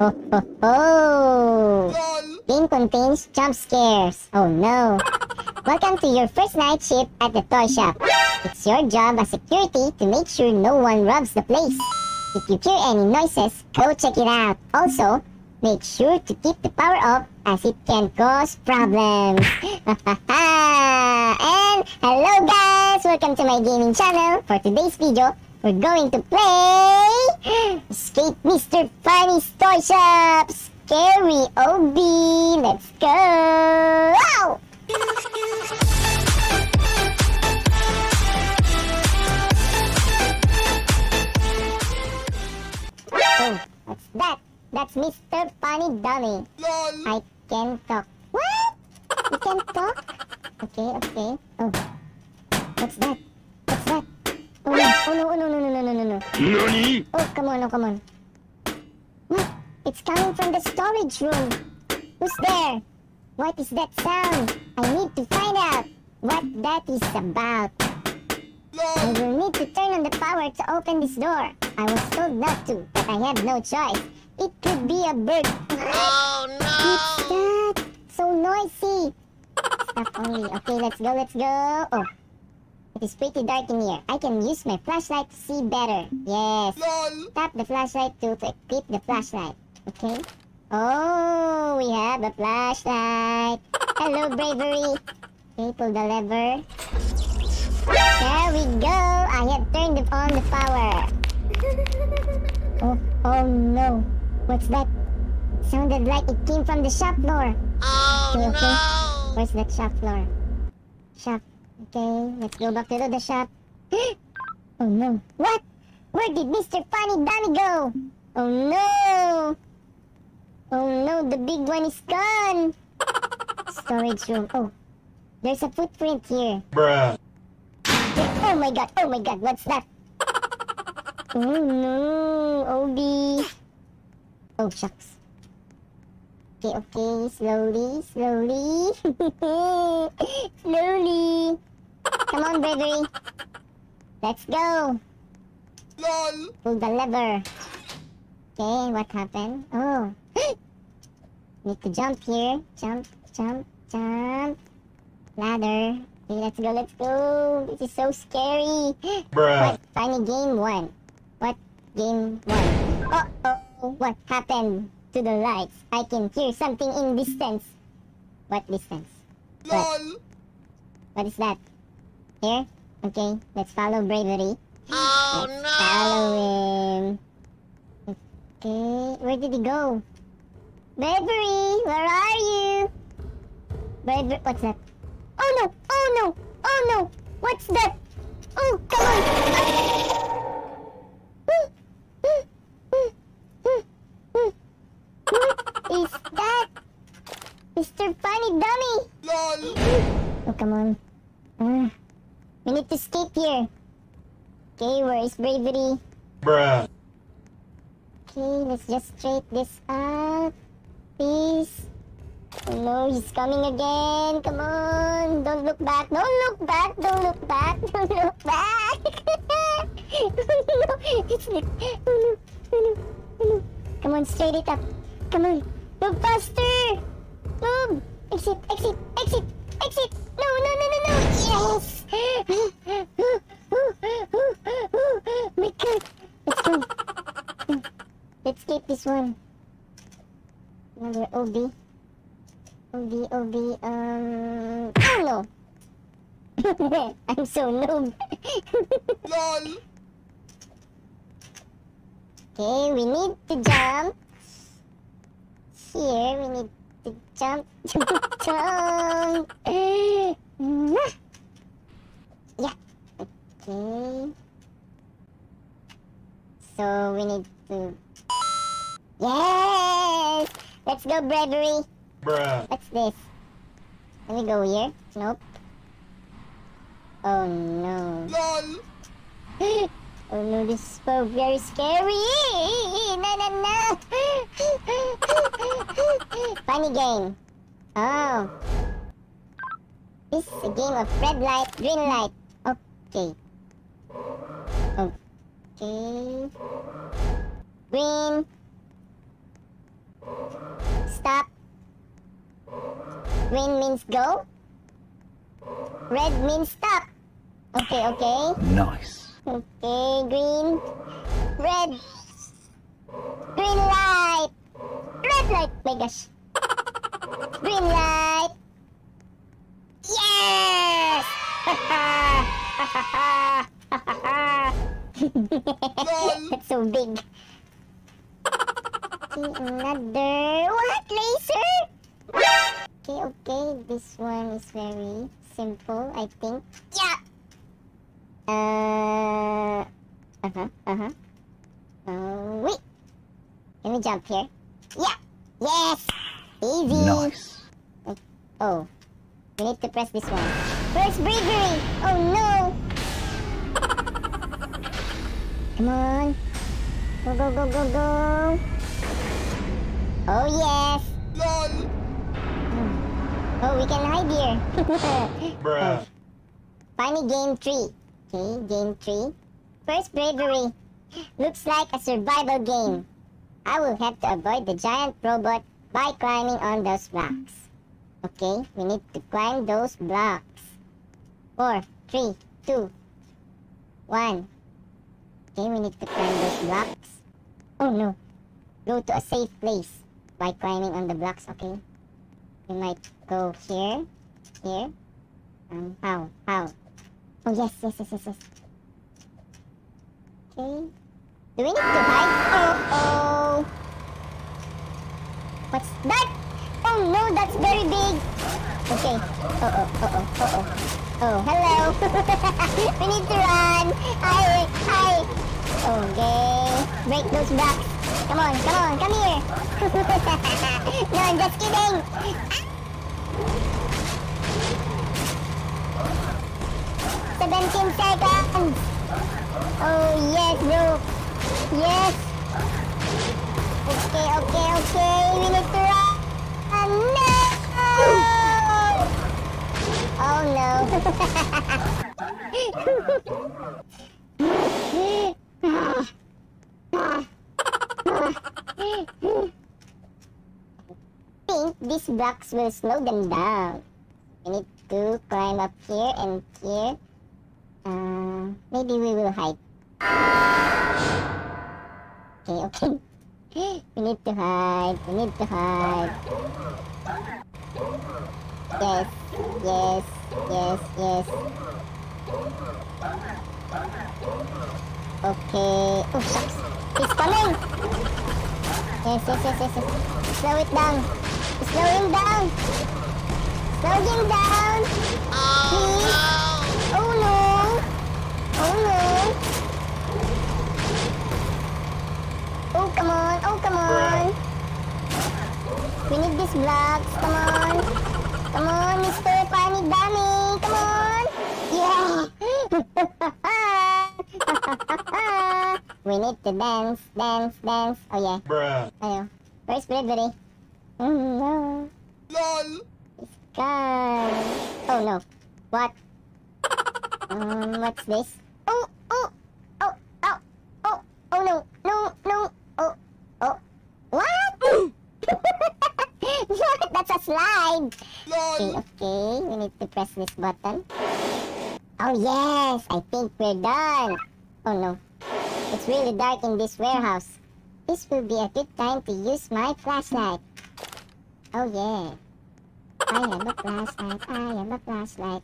Ho ho! Game contains jump scares. Oh no! Welcome to your first night shift at the toy shop. It's your job as security to make sure no one robs the place. If you hear any noises, go check it out. Also, make sure to keep the power off as it can cause problems. and hello guys! Welcome to my gaming channel. For today's video, we're going to play Escape Mr. Funny's Toy Shop! Scary Obby! Let's go! Wow! Oh, what's that? That's Mr. Funny Dummy. LOL! I can talk. What? You can talk? Okay, okay. Oh. What's that? Oh no, oh no, oh no, no, no, no, no, no, no. NANI? Oh, come on, oh, come on. What? It's coming from the storage room. Who's there? What is that sound? I need to find out what that is about. I will need to turn on the power to open this door. I was told not to, but I have no choice. It could be a bird. Oh no! What's that? So noisy. Stop only. Okay, let's go, let's go. Oh. It is pretty dark in here. I can use my flashlight to see better. Yes. LOL! Tap the flashlight to, to equip the flashlight. Okay. Oh, we have a flashlight. Hello, bravery. Okay, pull the lever. There we go. I have turned on the power. Oh, oh no. What's that? Sounded like it came from the shop floor. Oh Okay, okay. no! Where's that shop floor? Shop. Okay, let's go back to the shop. oh no. What? Where did Mr. Funny Bunny go? Oh no! Oh no, the big one is gone! Storage room. Oh, there's a footprint here. Bruh. Oh my god, oh my god, what's that? Oh no, Obi. Oh shucks. Okay, okay, slowly, slowly. slowly. Come on, bravery. Let's go. LOL! Pull the lever. Okay, what happened? Oh. Need to jump here. Jump, jump, jump. Ladder. Okay, let's go, let's go. This is so scary. Bruh. What? Funny game one. What game one? Uh oh, what happened to the lights? I can hear something in distance. What distance? LOL! What is that? Here? Okay, let's follow bravery. Oh Let's follow him. Okay, where did he go? Bravery, where are you? Bravery, what's that? Oh no! Oh no! Oh no! What's that? Oh, come on! What is that? Mr. Funny Dummy! LOL! Oh, come on. Ah, we need to escape here. Okay, where is bravery? Bruh. Okay, let's just straight this up. Please. Oh no, he's coming again. Come on. Don't look back. Don't look back. Don't look back. Don't look back. oh no, it's the... Oh no, oh no, oh no. Come on, straight it up. Come on. Move faster. Move. Exit, exit, exit, exit. No, no, no, no, no. Yes. My God. Let's go. Let's keep this one. Another Obby. Obby, Obby, um... No! I'm so noob. LOL! okay, we need to jump. Here, we need to jump, jump, jump. Okay. So, we need to... Yes! Let's go, bravery! Bruh. What's this? Can we go here? Nope. Oh no. LOL! Oh no, this is so very scary! No, no, no! Funny game. Oh. This is a game of red light, green light. Okay. Okay. Green. stop. Green means go. Red means stop. Okay, okay. Nice. Okay, green. Red. Green light. Red light. My gosh. Green light. Yes! That's so big. Okay, another. What? Laser? Okay, okay. This one is very simple, I think. Yeah! Uh. Uh huh, uh huh. Uh, wait. Can we jump here? Yeah! Yes! Easy! Nice. Oh. We need to press this one. First bravery! Oh no! Come on! Go, go, go, go, go! Oh yes! LOL! Oh, we can hide here! Bruh. Funny game 3. Okay, game 3. First bravery. Looks like a survival game. I will have to avoid the giant robot by climbing on those blocks. Okay, we need to climb those blocks. Four, three, two, one. Okay, we need to climb those blocks. Oh no. Go to a safe place by climbing on the blocks, okay? We might go here, here. Um, how, how? Oh yes, yes, yes, yes, yes. Okay. Do we need to hide? Oh, oh. What's that? Oh no, that's very big. Okay. Uh oh, uh oh, uh oh. Oh, hello. we need to run. Hi, hi. Okay. Break those blocks. Come on, come on, come here. no, I'm just kidding. Seventeen seconds. Oh yes, bro. Yes. Okay, okay, okay. We need to run. No! Oh no. think these blocks will slow them down. We need to climb up here and here. Uh, maybe we will hide. Okay, okay. we need to hide. We need to hide. Yes, yes, yes, yes. Okay. Oh, shucks. He's coming! Yes, yes, yes, yes, yes. Slow it down. Slow him down. Slow him down. Oh, Please. Oh no. Oh no. Oh, come on. Oh, come on. We need these blocks. Come on. Come on, Mr. Panic Dummy. Come on. Yeah. we need to dance, dance, dance. Oh yeah. Bruh. Ayo. Where's bravery? Oh no. LOL! It's gone. Oh no. What? um, what's this? Oh, oh, oh, oh, oh, oh no, no, no, oh, oh. What? what? That's a slide. Okay, okay. We need to press this button. Oh yes, I think we're done. Oh no. It's really dark in this warehouse. This will be a good time to use my flashlight. Oh yeah. I have a flashlight. I have a flashlight.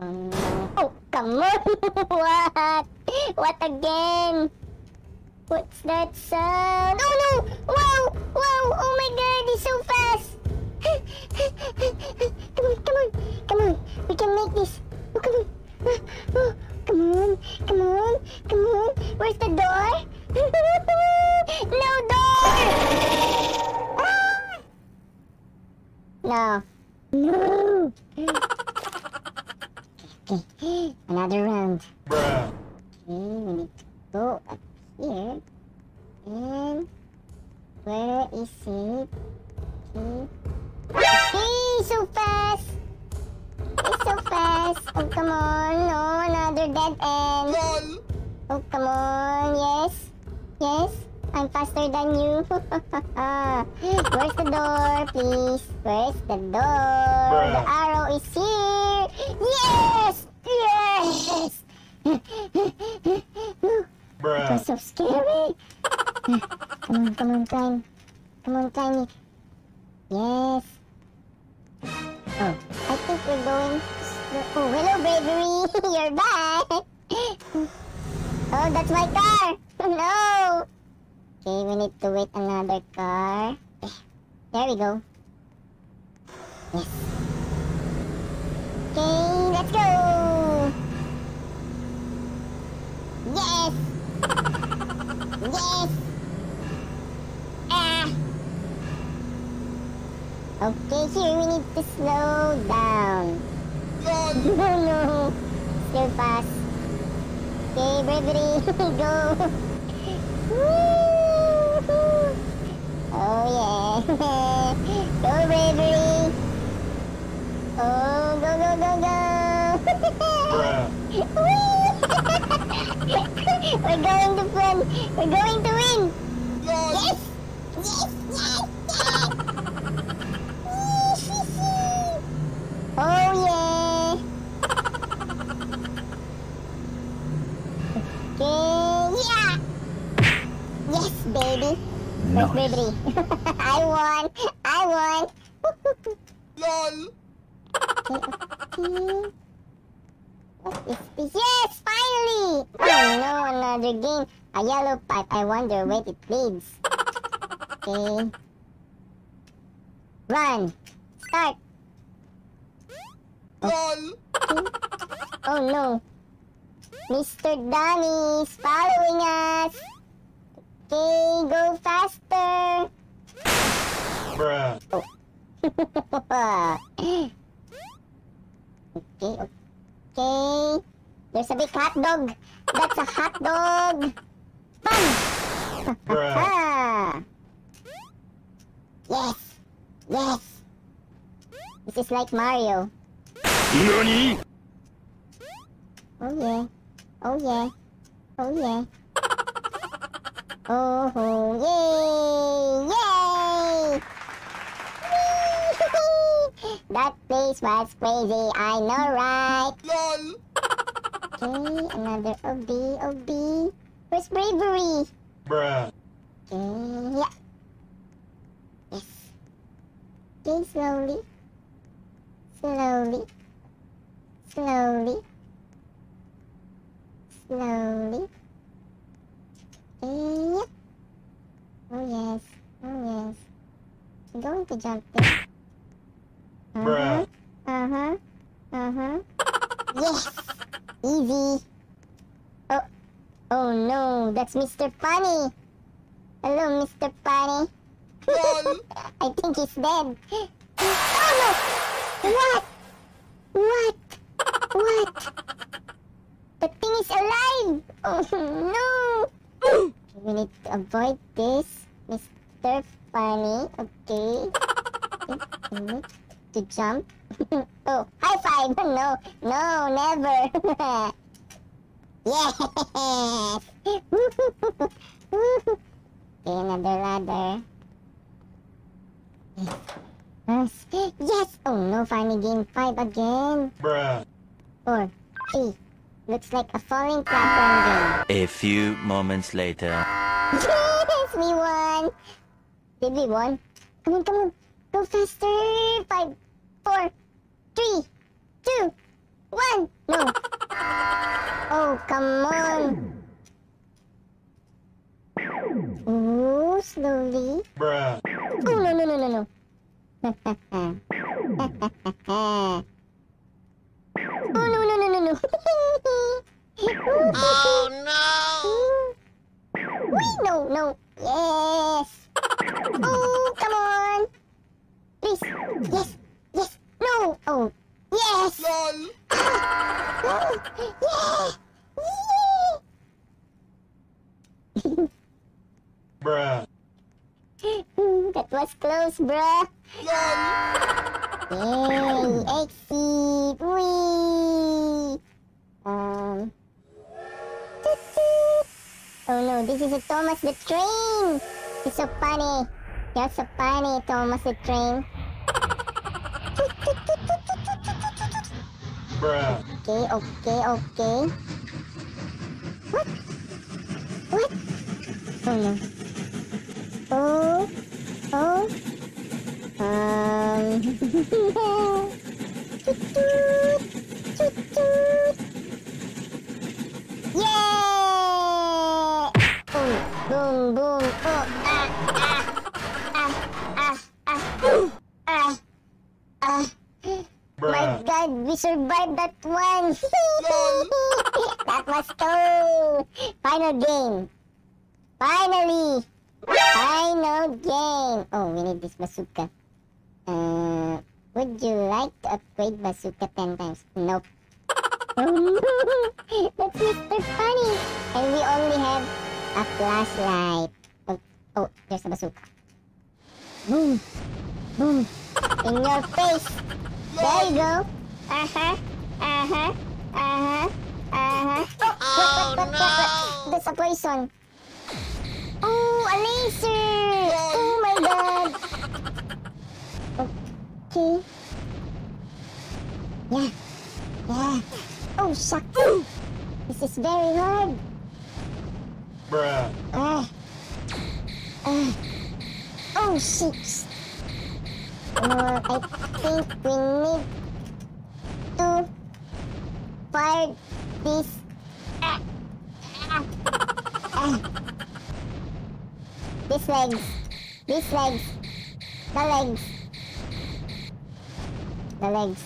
Oh no. Oh, come on. what? What again? What's that sound? Oh no! Wow! Wow! Oh my god, he's so fast! come on, come on, come on. We can make this. Oh, come on. Oh, oh, come on, come on, come on. Where's the door? no door! Ah! No. Another round. Bruh. Okay, we need to go up here. And where is it? Okay. Okay, so fast! It's so fast! Oh, come on! No, another dead end! LOL! Oh, come on! Yes! Yes! I'm faster than you. Where's the door, please? Where's the door? The arrow is here. Yes! Yes! Bruh. was so scary. come on, come on, climb. Come on, climb. Yes. Oh, I think we're going. Oh, hello, bravery. You're back. oh, that's my car. No. Okay, we need to wait another car. There we go. Yes. Okay, let's go. Yes. Yes. Ah. Okay, here we need to slow down. No, no. Still fast. Okay, bravery. Go. Woo! Oh, yeah. Oh, go, bravery. Oh, go, go, go, go. We're going to win. We're going to win. Yes. Yes, yes, yes. oh, yeah. Okay, yeah. Yes, baby. Where's? I won. I won. LOL. What is this? Yes, finally! Oh no, another game. A yellow pipe. I wonder where it leads. Okay. Run. Start. LOL. Oh no. Mr. Donny is following us. Okay, go faster. Bruh. okay, okay. There's a big hot dog. That's a hot dog. Fun. Bruh. Yes. Yes. This is like Mario. NANI? Oh yeah. Oh yeah. Oh yeah. Oh, oh yay! Yay! That place was crazy, I know, right? LOL. Okay, another Obby, Obby. Where's bravery? Bruh. Okay, yeah. Yes. Okay, slowly. Slowly. Slowly. Slowly. Oh yes. Oh yes. I'm going to jump there. Uh-huh. Uh-huh. Uh-huh. Yes! Easy. Oh. Oh no, that's Mr. Funny. Hello, Mr. Funny. I think he's dead. Oh no! What? What? What? The thing is alive! Oh no! We need to avoid this, Mr. Funny. Okay. We need to jump. oh, high five! No, no, never! yes! okay, another ladder. Yes. Yes! Oh no, funny game 5 again. Bruh. 4, 3. Looks like a falling platform game. A few moments later. game. Yes! We won! Did we won? Come on, come on. Go faster! 5, 4, 3, 2, 1. No. Oh, come on. Oh, slowly. Bruh. Oh, no, no, no, no, no. no, Oh no. Wait, no, no. Yes. Oh, come on. Please. Yes, yes. No. Oh, yes. LOL. Oh, yeah. Bruh. that was close, bruh. LOL. Yay! This is Thomas the Train. It's so funny. You're so funny, Thomas the Train. Bruh. Okay, okay, okay. What? What? Oh no. Oh. Oh. Um. toot toot. Toot toot. Survived that one! that was cool! Final game! Finally! Final game! Oh, we need this bazooka. Uh, would you like to upgrade bazooka 10 times? Nope. Oh no! That's Mr. Funny! And we only have a flashlight. Oh, oh, there's a bazooka. Boom! Boom! In your face! There you go. Uh huh. Uh huh. Uh huh. Uh huh. Oh, what, what, what, what, what? A poison. Oh, a laser. Oh my god. Okay. Yeah. Yeah. Oh, shucks. This is very hard. Bruh. Ah. Ah. Oh, shit. Uh, I think we need to fire this. These legs. These legs. The legs. The legs.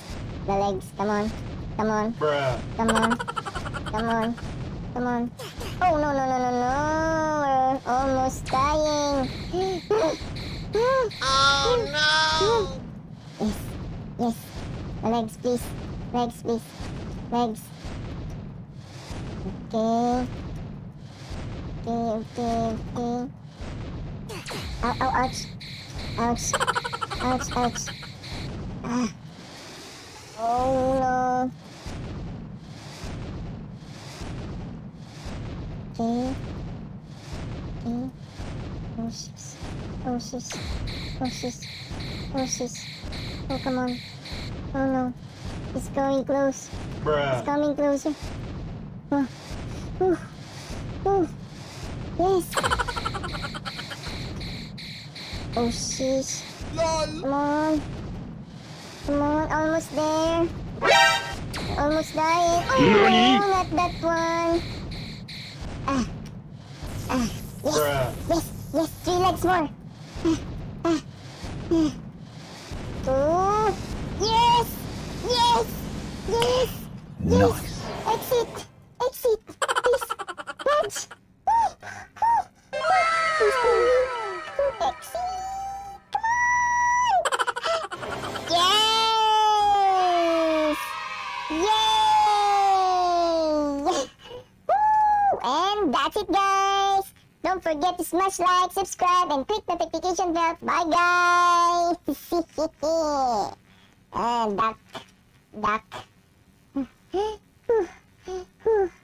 The legs. Come on. Come on. Bruh. Come on. Come on. Come on. Oh, no, no, no, no, no. We're almost dying. Oh no! Yes. Yes. The legs, please. Legs, please. Legs. Okay. Okay, okay, okay. Ow, ow, ouch. Ouch. Ouch, ouch. Ah. Oh, no. Okay. Okay. Oh, shit. Oh, shit. Oh, shit. Oh, shit. Oh, come on. Oh, no. It's going close. It's coming closer. Oh. Ooh. Ooh. Yes. Oh, sheesh. LOL! Come on. Come on. Almost there. Almost dying. Oh, Nani? no, not that one. Ah. Ah. Yes. Bruh. Yes. Yes. Three legs more. Ah. Ah. Ah. Two. Yes. Yes. Yes. Exit. Exit. Please. Punch. Please. Exit. And that's it, guys. Don't forget to smash like, subscribe, and click notification bell. Bye, guys. and duck. Duck. 嗯。嗯嗯不